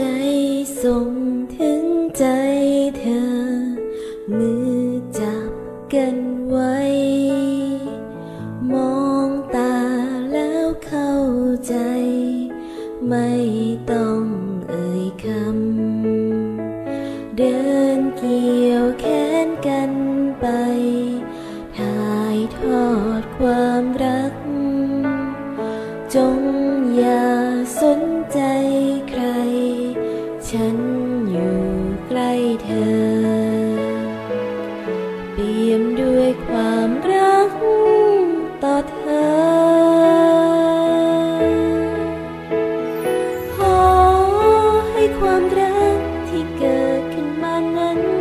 ใจส่งถึงใจเธอ มือจับกันไว้ มองตาแล้วเข้าใจ ไม่ต้องเอ่ยคำ เดินกี่ ด้วยความรักต่อเธอ ขอให้ความรักที่เกิดขึ้นมานั้น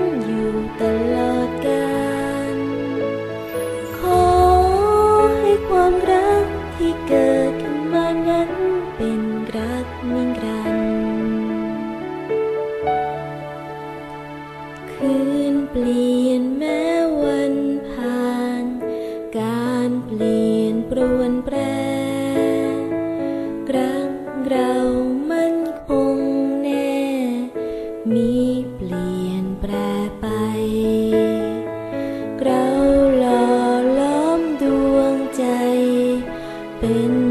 เรามันคงแน่ มีเปลี่ยนแปรไป เราหล่อล้อมดวงใจ เป็น